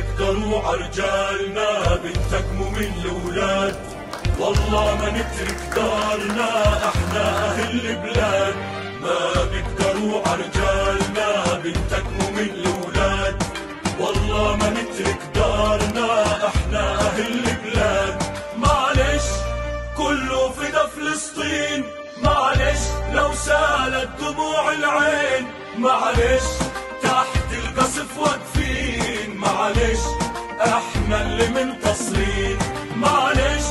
بيقدروا عرجالنا بنتكموا من الأولاد. والله ما نترك دارنا إحنا أهل البلاد. ما بيقدروا عرجالنا بنتكموا من الأولاد. والله ما نترك دارنا إحنا أهل البلاد. معلش كله فدا فلسطين معلش لو سالت دموع العين. معلش. معلش إحنا اللي منتصرين معلش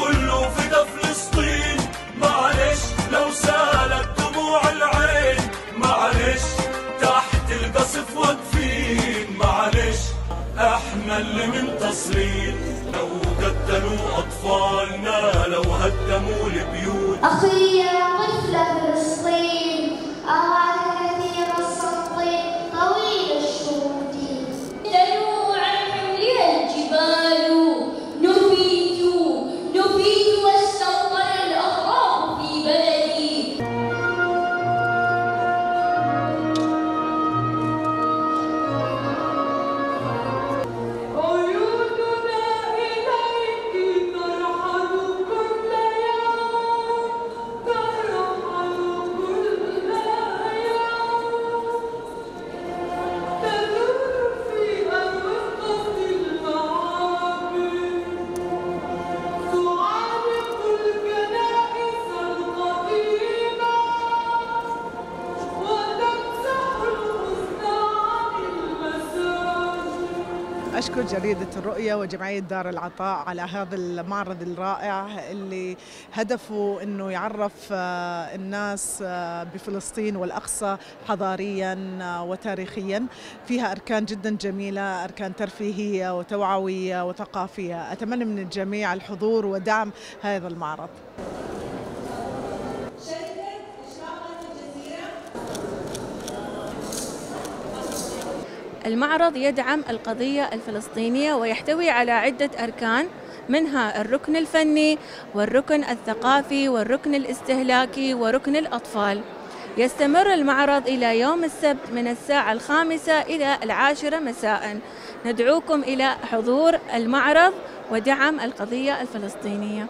كله فدا فلسطين معلش لو سألت دموع العين. معلش تحت القصف واقفين. معلش إحنا اللي منتصرين لو قتلوا أطفالنا لو هدموا البيوت. أخي يا طفل فلسطين أشكر جريدة الرؤية وجمعية دار العطاء على هذا المعرض الرائع اللي هدفه أنه يعرف آه، الناس آه، بفلسطين والأقصى حضاريا آه، وتاريخيا. فيها أركان جدا جميلة أركان ترفيهية وتوعوية وثقافية. أتمنى من الجميع الحضور ودعم هذا المعرض. المعرض يدعم القضية الفلسطينية ويحتوي على عدة أركان منها الركن الفني والركن الثقافي والركن الاستهلاكي وركن الأطفال. يستمر المعرض إلى يوم السبت من الساعة الخامسة إلى العاشرة مساء. ندعوكم إلى حضور المعرض ودعم القضية الفلسطينية.